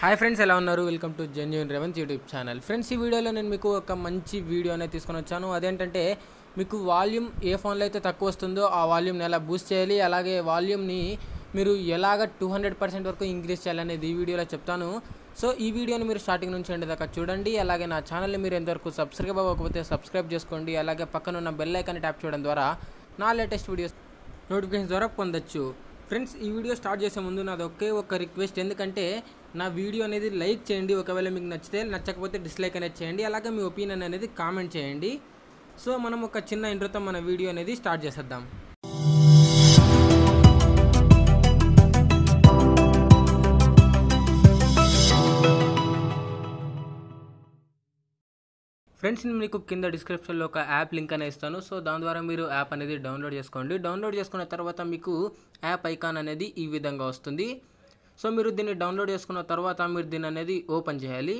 Hi friends ఎలా ఉన్నారు? Welcome to genuine revenues YouTube channel. Friends ఈ వీడియోలో నేను మీకు ఒక మంచి వీడియో అనేది తీసుకొని వచ్చాను. అదేంటంటే మీకు వాల్యూమ్ ఏ ఫోన్లో అయితే తక్కువ వస్తుందో ఆ వాల్యూమ్ని ఎలా బూస్ట్ చేయాలి అలాగే వాల్యూమ్ని మీరు ఎలాగ టూ హండ్రెడ్ పర్సెంట్ వరకు ఇంక్రీజ్ చేయాలనేది ఈ వీడియోలో చెప్తాను. సో ఈ వీడియోని మీరు స్టార్టింగ్ నుంచి ఎండ్ దాకా చూడండి. అలాగే నా ఛానల్ని మీరు ఎంతవరకు సబ్స్క్రైబ్ అవ్వకపోతే సబ్స్క్రైబ్ చేసుకోండి. అలాగే పక్కన ఉన్న బెల్ ఐకాన్ని ట్యాప్ చేయడం ద్వారా నా లేటెస్ట్ వీడియోస్ నోటిఫికేషన్ ద్వారా పొందొచ్చు. ఫ్రెండ్స్ ఈ వీడియో స్టార్ట్ చేసే ముందు నాది ఒకే ఒక రిక్వెస్ట్. ఎందుకంటే నా వీడియో అనేది లైక్ చేయండి. ఒకవేళ మీకు నచ్చితే నచ్చకపోతే డిస్లైక్ అనేది చేయండి. అలాగే మీ ఒపీనియన్ అనేది కామెంట్ చేయండి. సో మనం ఒక చిన్న ఇంట్రోతో మన వీడియో అనేది స్టార్ట్ చేసేద్దాం. ఫ్రెండ్స్ నేను మీకు కింద డిస్క్రిప్షన్లో ఒక యాప్ లింక్ అనేది ఇస్తాను. సో దాని ద్వారా మీరు యాప్ అనేది డౌన్లోడ్ చేసుకోండి. డౌన్లోడ్ చేసుకున్న తర్వాత మీకు యాప్ ఐకాన్ అనేది ఈ విధంగా వస్తుంది. సో మీరు దీన్ని డౌన్లోడ్ చేసుకున్న తర్వాత మీరు దీన్ని అనేది ఓపెన్ చేయాలి.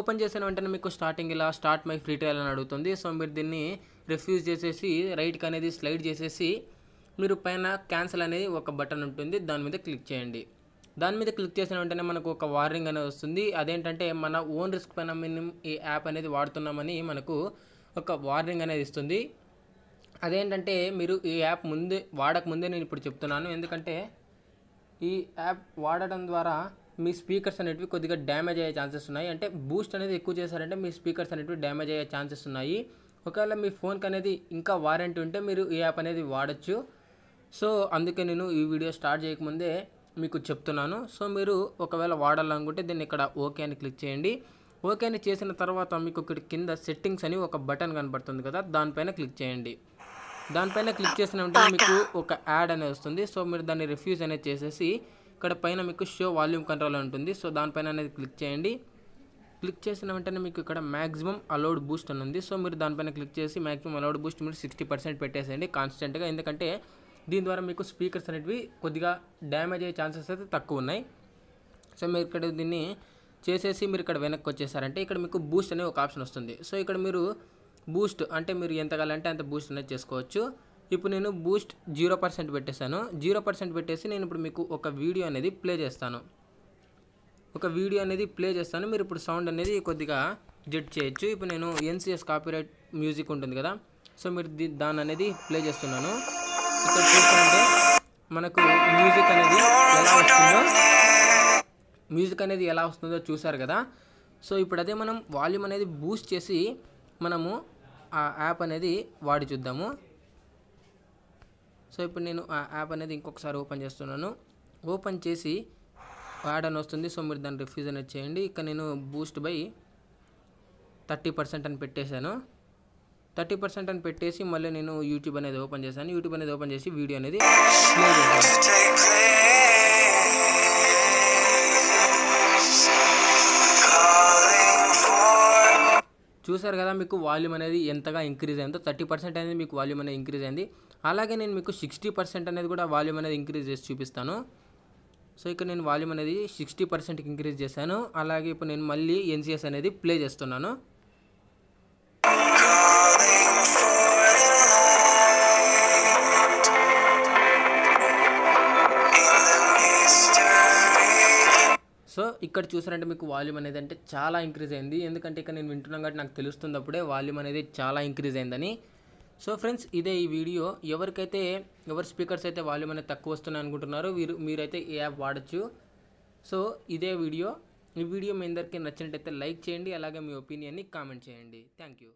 ఓపెన్ చేసిన వెంటనే మీకు స్టార్టింగ్ ఇలా స్టార్ట్ మై ఫ్రీ ట్రయల్ అని అడుగుతుంది. సో మీరు దీన్ని రిఫ్యూజ్ చేసేసి రైట్కి అనేది స్లైడ్ చేసేసి మీరు పైన క్యాన్సిల్ అనేది ఒక బటన్ ఉంటుంది. దాని మీద క్లిక్ చేయండి. దాని మీద క్లిక్ చేసిన వెంటనే మనకు ఒక వార్నింగ్ అనేది వస్తుంది. అదేంటంటే మన ఓన్ రిస్క్ పైన మేము ఈ యాప్ అనేది వాడుతున్నామని మనకు ఒక వార్నింగ్ అనేది ఇస్తుంది. అదేంటంటే మీరు ఈ యాప్ ముందే వాడక ముందే నేను ఇప్పుడు చెప్తున్నాను. ఎందుకంటే ఈ యాప్ వాడడం ద్వారా మీ స్పీకర్స్ అనేటివి కొద్దిగా డ్యామేజ్ అయ్యే ఛాన్సెస్ ఉన్నాయి. అంటే బూస్ట్ అనేది ఎక్కువ చేశారంటే మీ స్పీకర్స్ అనేటివి డ్యామేజ్ అయ్యే ఛాన్సెస్ ఉన్నాయి. ఒకవేళ మీ ఫోన్కి అనేది ఇంకా వారంటీ ఉంటే మీరు ఈ యాప్ అనేది వాడచ్చు. సో అందుకే నేను ఈ వీడియో స్టార్ట్ చేయకముందే మీకు చెప్తున్నాను. సో మీరు ఒకవేళ వాడాలనుకుంటే దీన్ని ఇక్కడ ఓకే అని క్లిక్ చేయండి. ఓకే అని చేసిన తర్వాత మీకు ఇక్కడ కింద సెట్టింగ్స్ అని ఒక బటన్ కనబడుతుంది కదా దానిపైన క్లిక్ చేయండి. దానిపైన క్లిక్ చేసిన వెంటనే మీకు ఒక యాడ్ అనేది వస్తుంది. సో మీరు దాన్ని రిఫ్యూజ్ అనేది చేసేసి ఇక్కడ పైన మీకు షో వాల్యూమ్ కంట్రోల్ ఉంటుంది. సో దానిపైన అనేది క్లిక్ చేయండి. క్లిక్ చేసిన వెంటనే మీకు ఇక్కడ మ్యాక్సిమం అలౌడ్ బూస్ట్ అని ఉంది. సో మీరు దానిపైన క్లిక్ చేసి మ్యాక్సిమం అలౌడ్ బూస్ట్ మీరు సిక్స్టీ పర్సెంట్ పెట్టేసేయండి కాన్స్టెంట్గా. ఎందుకంటే దీని ద్వారా మీకు స్పీకర్స్ అనేటివి కొద్దిగా డ్యామేజ్ అయ్యే ఛాన్సెస్ అయితే తక్కువ ఉన్నాయి. సో మీరు ఇక్కడ దీన్ని చేసేసి మీరు ఇక్కడ వెనక్కి వచ్చేసారంటే ఇక్కడ మీకు బూస్ట్ అనే ఒక ఆప్షన్ వస్తుంది. సో ఇక్కడ మీరు బూస్ట్ అంటే మీరు ఎంత కావాలంటే అంత బూస్ట్ అనేది చేసుకోవచ్చు. ఇప్పుడు నేను బూస్ట్ జీరో పర్సెంట్ పెట్టేశాను. జీరో పర్సెంట్ పెట్టేసి నేను ఇప్పుడు మీకు ఒక వీడియో అనేది ప్లే చేస్తాను. ఒక వీడియో అనేది ప్లే చేస్తాను. మీరు ఇప్పుడు సౌండ్ అనేది కొద్దిగా జడ్జ్ చేయొచ్చు. ఇప్పుడు నేను ఎన్సిఎస్ కాపీరైట్ మ్యూజిక్ ఉంటుంది కదా. సో మీరు దాని అనేది ప్లే చేస్తున్నాను. ఇక్కడ చూసుకుంటే మనకు మ్యూజిక్ అనేది ఎలా వస్తుందో మ్యూజిక్ అనేది ఎలా వస్తుందో చూసారు కదా. సో ఇప్పుడు అదే మనం వాల్యూమ్ అనేది బూస్ట్ చేసి మనము ఆ యాప్ అనేది వాడి చూద్దాము. సో ఇప్పుడు నేను ఆ యాప్ అనేది ఇంకొకసారి ఓపెన్ చేస్తున్నాను. ఓపెన్ చేసి యాడ్ అని వస్తుంది. సో మీరు దాన్ని రిఫ్యూజ్ అనేది చేయండి. ఇక్కడ నేను బూస్ట్ బై థర్టీ పర్సెంట్ అని పెట్టేశాను. థర్టీ పర్సెంట్ అని పెట్టేసి మళ్ళీ నేను యూట్యూబ్ అనేది ఓపెన్ చేశాను. యూట్యూబ్ అనేది ఓపెన్ చేసి వీడియో అనేది ప్లే చూసారు కదా మీకు వాల్యూమ్ అనేది ఎంతగా ఇంక్రీజ్ అయిందో? థర్టీ పర్సెంట్ అనేది మీకు వాల్యూమ్ అనేది ఇంక్రీజ్ అయింది. అలాగే నేను మీకు సిక్స్టీ పర్సెంట్ అనేది కూడా వాల్యూమ్ అనేది ఇంక్రీజ్ చేసి చూపిస్తాను. సో ఇక్కడ నేను వాల్యూమ్ అనేది సిక్స్టీ పర్సెంట్కి ఇంక్రీజ్ చేశాను. అలాగే ఇప్పుడు నేను మళ్ళీ ఎన్సిఎస్ అనేది ప్లే చేస్తున్నాను. సో ఇక్కడ చూసారంటే మీకు వాల్యూమ్ అనేది అంటే చాలా ఇంక్రీజ్ అయింది. ఎందుకంటే ఇక్కడ నేను వింటున్నాను కాబట్టి నాకు తెలుస్తుంది అప్పుడే వాల్యూమ్ అనేది చాలా ఇంక్రీజ్ అయిందని. సో ఫ్రెండ్స్ ఇదే ఈ వీడియో. ఎవరికైతే ఎవరి స్పీకర్స్ అయితే వాల్యూమ్ అనేది తక్కువ వస్తున్నాయి అనుకుంటున్నారో వీరు మీరైతే ఈ యాప్ వాడచ్చు. సో ఇదే వీడియో. ఈ వీడియో మీ అందరికీ నచ్చినట్టయితే లైక్ చేయండి అలాగే మీ ఒపీనియన్ని కామెంట్ చేయండి. Thank you.